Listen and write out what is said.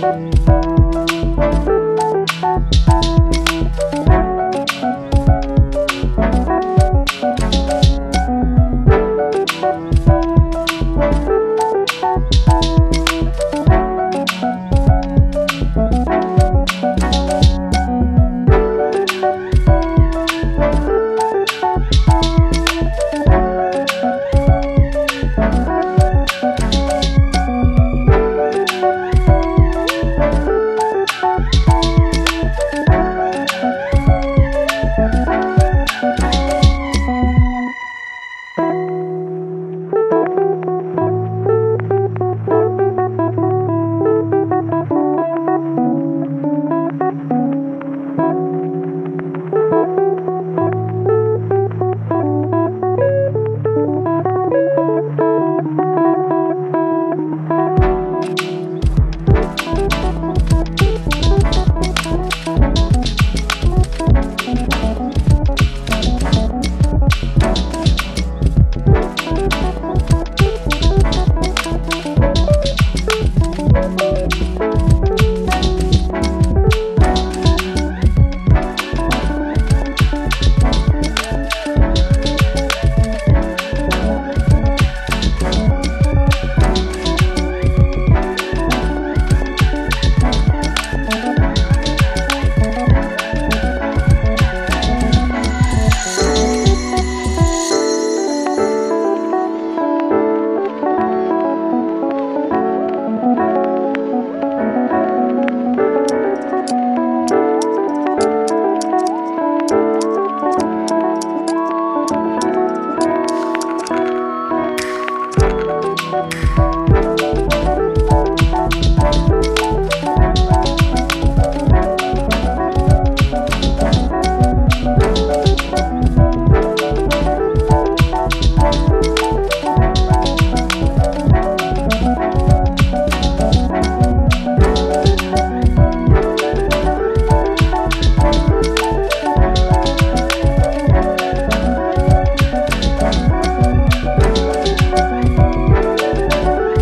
Bye.